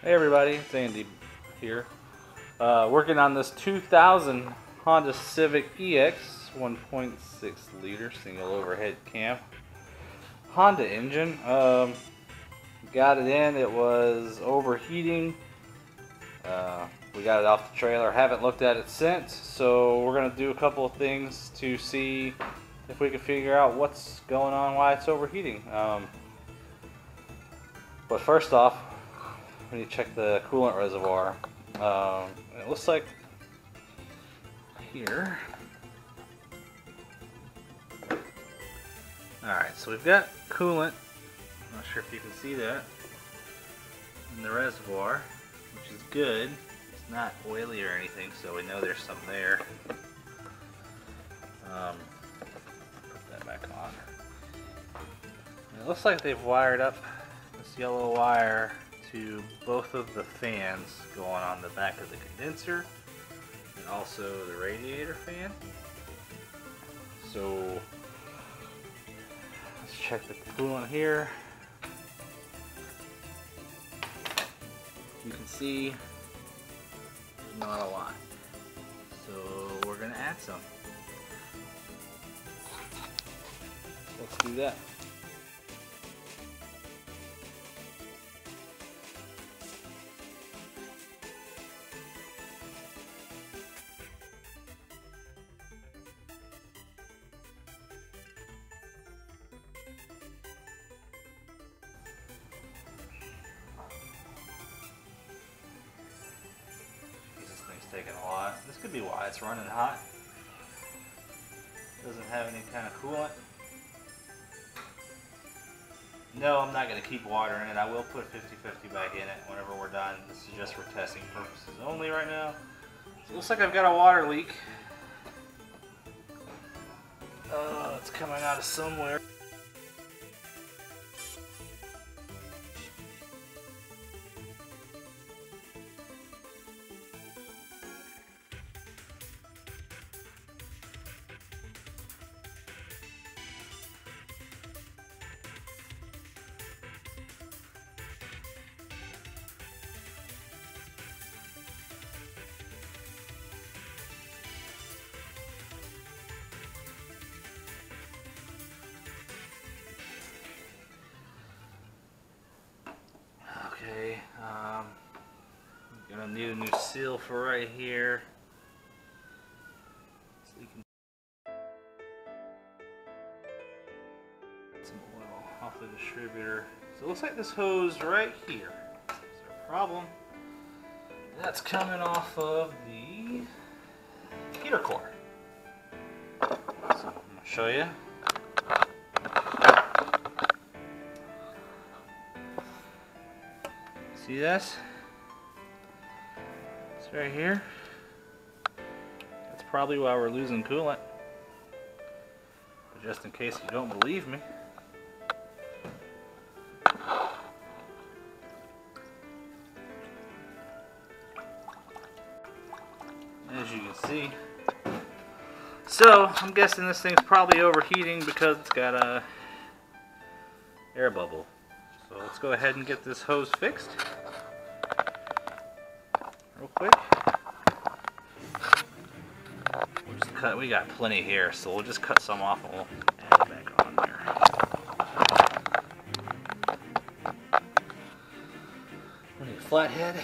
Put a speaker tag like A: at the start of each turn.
A: Hey everybody, it's Andy here. Uh, working on this 2000 Honda Civic EX 1.6 liter single overhead cam Honda engine. Um, got it in, it was overheating. Uh, we got it off the trailer, haven't looked at it since, so we're going to do a couple of things to see if we can figure out what's going on, why it's overheating. Um, but first off, need to check the coolant reservoir. Um, it looks like here. Alright, so we've got coolant. Not sure if you can see that in the reservoir, which is good. It's not oily or anything, so we know there's some there. Um, put that back on. It looks like they've wired up this yellow wire to both of the fans going on the back of the condenser and also the radiator fan. So let's check the coolant here. You can see there's not a lot. So we're gonna add some. Let's do that. Taking a lot. This could be why it's running hot. Doesn't have any kind of coolant. No, I'm not going to keep water in it. I will put 50-50 back in it whenever we're done. This is just for testing purposes only right now. So looks like I've got a water leak. Uh, it's coming out of somewhere. Gonna need a new seal for right here. So we can some oil off the distributor. So it looks like this hose right here is our problem. That's coming off of the heater core. So I'm gonna show you. See this? Right here. That's probably why we're losing coolant. But just in case you don't believe me. As you can see. So, I'm guessing this thing's probably overheating because it's got a air bubble. So let's go ahead and get this hose fixed real quick. We'll just cut, we got plenty here, so we'll just cut some off and we'll add it back on there. We need a flathead.